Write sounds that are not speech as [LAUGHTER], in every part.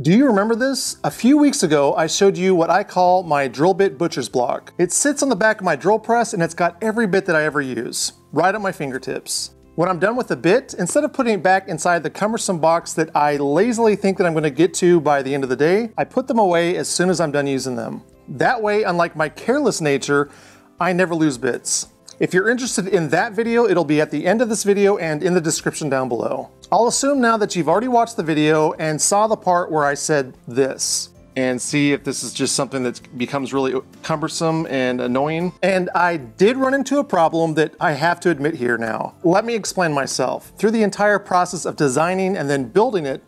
Do you remember this? A few weeks ago, I showed you what I call my drill bit butcher's block. It sits on the back of my drill press and it's got every bit that I ever use, right at my fingertips. When I'm done with the bit, instead of putting it back inside the cumbersome box that I lazily think that I'm gonna get to by the end of the day, I put them away as soon as I'm done using them. That way, unlike my careless nature, I never lose bits. If you're interested in that video, it'll be at the end of this video and in the description down below. I'll assume now that you've already watched the video and saw the part where I said this and see if this is just something that becomes really cumbersome and annoying. And I did run into a problem that I have to admit here now. Let me explain myself. Through the entire process of designing and then building it,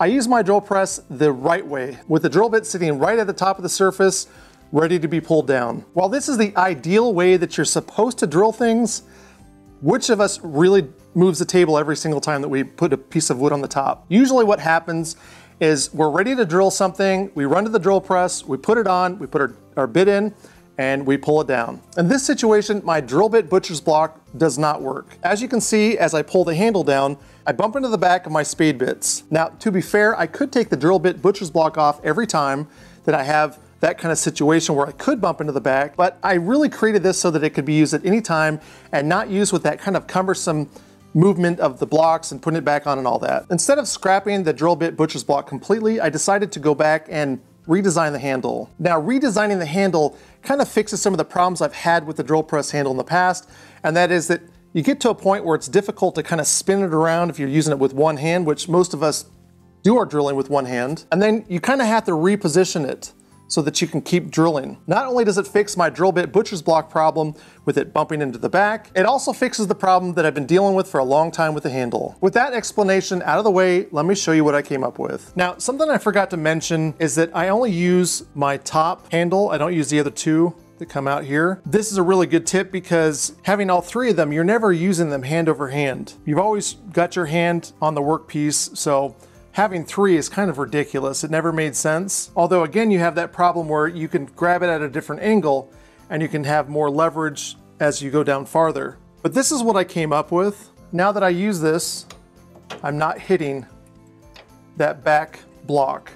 I use my drill press the right way, with the drill bit sitting right at the top of the surface, ready to be pulled down. While this is the ideal way that you're supposed to drill things, which of us really moves the table every single time that we put a piece of wood on the top? Usually what happens is we're ready to drill something, we run to the drill press, we put it on, we put our, our bit in, and we pull it down. In this situation, my drill bit butcher's block does not work. As you can see, as I pull the handle down, I bump into the back of my spade bits. Now, to be fair, I could take the drill bit butcher's block off every time that I have that kind of situation where I could bump into the back, but I really created this so that it could be used at any time and not used with that kind of cumbersome movement of the blocks and putting it back on and all that. Instead of scrapping the drill bit butcher's block completely, I decided to go back and redesign the handle. Now redesigning the handle kind of fixes some of the problems I've had with the drill press handle in the past, and that is that you get to a point where it's difficult to kind of spin it around if you're using it with one hand, which most of us do our drilling with one hand, and then you kind of have to reposition it so that you can keep drilling. Not only does it fix my drill bit butcher's block problem with it bumping into the back, it also fixes the problem that I've been dealing with for a long time with the handle. With that explanation out of the way, let me show you what I came up with. Now, something I forgot to mention is that I only use my top handle. I don't use the other two that come out here. This is a really good tip because having all three of them, you're never using them hand over hand. You've always got your hand on the workpiece, so having three is kind of ridiculous. It never made sense. Although again, you have that problem where you can grab it at a different angle and you can have more leverage as you go down farther. But this is what I came up with. Now that I use this, I'm not hitting that back block.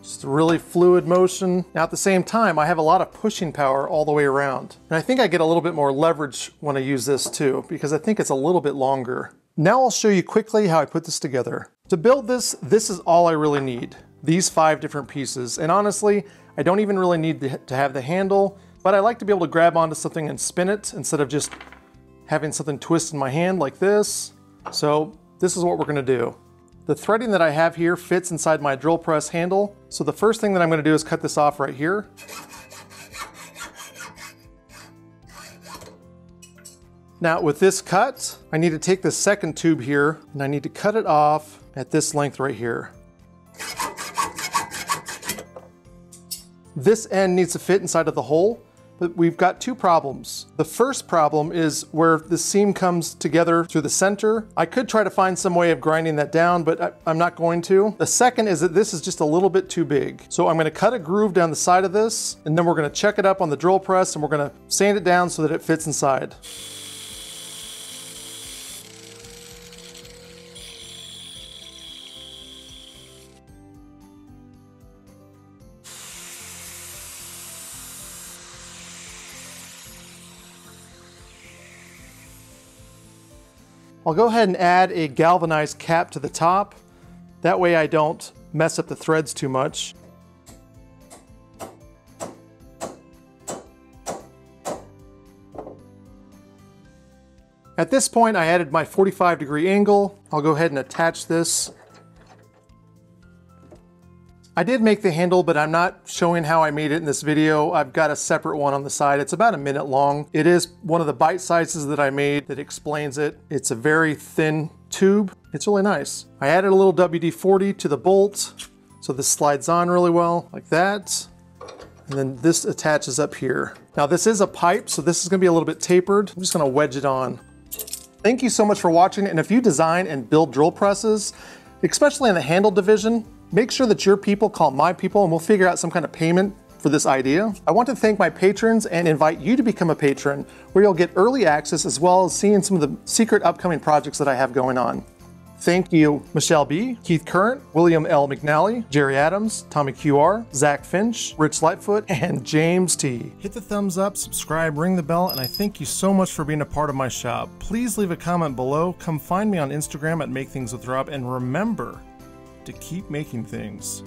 Just really fluid motion. Now at the same time, I have a lot of pushing power all the way around. And I think I get a little bit more leverage when I use this too, because I think it's a little bit longer. Now I'll show you quickly how I put this together. To build this, this is all I really need. These five different pieces. And honestly, I don't even really need to have the handle, but I like to be able to grab onto something and spin it instead of just having something twist in my hand like this. So this is what we're gonna do. The threading that I have here fits inside my drill press handle. So the first thing that I'm gonna do is cut this off right here. Now with this cut, I need to take the second tube here and I need to cut it off at this length right here. This end needs to fit inside of the hole, but we've got two problems. The first problem is where the seam comes together through the center. I could try to find some way of grinding that down, but I, am not going to. The second is that this is just a little bit too big. So I'm gonna cut a groove down the side of this, and then we're gonna check it up on the drill press, and we're gonna sand it down so that it fits inside. I'll go ahead and add a galvanized cap to the top. That way I don't mess up the threads too much. At this point, I added my 45 degree angle. I'll go ahead and attach this I did make the handle, but I'm not showing how I made it in this video. I've got a separate one on the side. It's about a minute long. It is one of the bite sizes that I made that explains it. It's a very thin tube. It's really nice. I added a little WD-40 to the bolt, so this slides on really well, like that. And then this attaches up here. Now this is a pipe, so this is gonna be a little bit tapered. I'm just gonna wedge it on. Thank you so much for watching, and if you design and build drill presses, especially in the handle division, Make sure that your people call my people and we'll figure out some kind of payment for this idea. I want to thank my patrons and invite you to become a patron where you'll get early access as well as seeing some of the secret upcoming projects that I have going on. Thank you, Michelle B., Keith Current, William L. McNally, Jerry Adams, Tommy QR, Zach Finch, Rich Lightfoot, [LAUGHS] and James T. Hit the thumbs up, subscribe, ring the bell, and I thank you so much for being a part of my shop. Please leave a comment below. Come find me on Instagram at Make Things with Rob, and remember to keep making things.